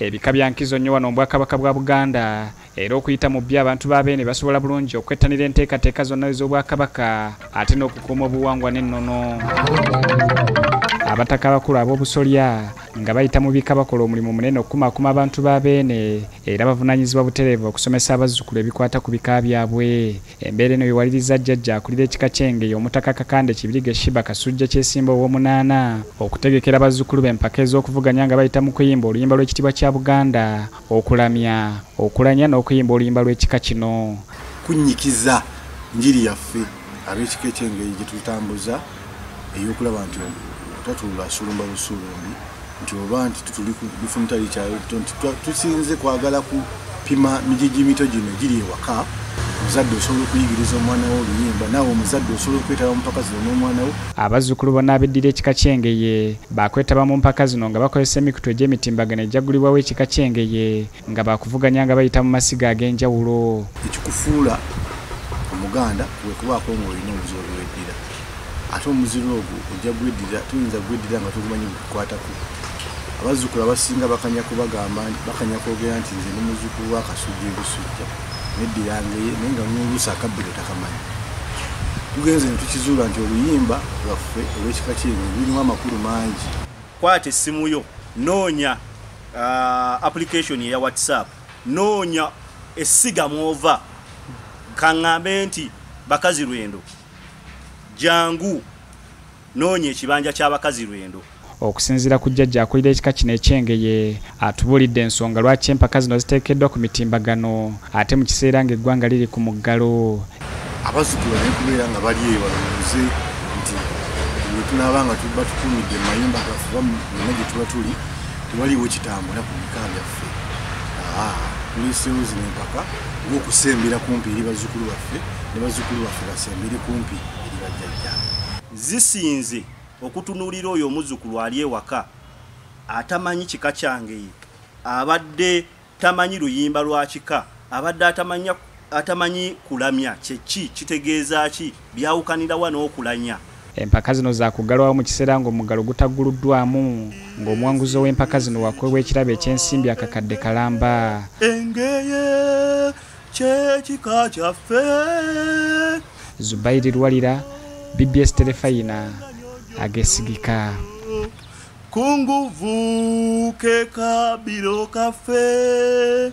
ebika bya nkizo nnyo wano obwakabaka bwa buganda. Era okuyita mu byo abantu baabeene basobola bulungi okwettanira enteekateeka zonna ez'obwakabaka ate n'okukuuma obuwangwa n'ennono. Abataka abakulu ab'obusolya nga bayita mu bika bakola omulimu munene okukumaakuma abantu ba beene era bavunaanyizibwa butereevu okusomesa abazzukulu ebikwata ku bika byabwe. Embeera eno yewaliriza jjajja akulira ekika kyengeye omutaka kakande kibirige shiba kasujja kyesimba ow'omunaana okutegekera bazzukulu b'empaka ez'okuvuganya nga bayita mu kuyimba oluyimba lw'ekitiibwa kya buganda okulamya okulanya n'okuyimba oluyimba lw'ekika kino. Kunyikiza njiri yaffe ab'ekika ekyengeri gye tutambuza ey'okulaba nti tatulula sulumba busulumbi nti oba nti tuli ku bifunu tali kyayo nti tusinze kwagala kupima mijiji mito gino giri ewaka. Omuzadde osobola okuyigiriza omwana wo oluyimba naawe omuzadde osobola okwetaba mu mpaka zino n'omwana wo abazzukulu bonna abeddira ekika kyengeye bakwetaba mu mpaka zino nga bakozesa emikutu egy'emitimbagano ejjagulibwawo ekika kyengeye nga bakuvuganya nga bayita mu masiga ag'enjawulo. Ekikufuula omuganda wekubaako ngaolina obuzibu bweddira ate omuziro ogwo ojja gweddira tuyinza gweddira nga tugumanyi gukwatako abazzukulu abasinga bakanya kubagamba bakanya kwogera nti nze nomuzukulu wakasujja ebusujja neddirangeye naye nga noluusi akabbiro takamanyi. Tugenze ne tukizuula nti oluyimba lwaffe olw'ekika kyenye lurimu amakulu mangi. Kwata essimu yo. Noonya application eya whatsapp. Noonya essiga mwova. Kaŋŋambe nti bakazi lwendo. Jangu noonya ekibanja ky'abakazi lwendo okusinziira ku jjajja akulira ekika kino ekyengeye atubuulidde ensonga lwaki empaka zino ziteekeddwa ku mitimbagano ate mu kiseera ng'eggwanga liri ku muggalo. Abazzukulu naye kubeera nga bali eyo balowooze nti bwe tunaaba nga tuba tukumidde mu mayumba gaffe oba muna gye tuba tuli tewaliwo kitambula ku bika byaffe tuleesewo zino empaka ng'okusembera kumpi eri bazzukulu baffe ne bazzukulu baffe basembere kumpi eri bajjajjaabe zisinze okutunuulira oyo omuzzukulu ali ewaka atamanyi kika kyange abadde tamanyi luyimba lwa kika abadde atamanya atamanyi kulamya kyeki kitegeeza ki byawukanirawa n'okulanya. Empaka zino zakugalwawo mu kiseera ng'omuggalo gutagguluddwamu ng'omuwanguzi ow'empaka zino wakwebwa ekirabo ekyensimbi akakadde kalamba. Engeye kyekika kyaffe. Zubairi lwalira bbs terefayina agesigika. Kunguvu ke kabiro kaffe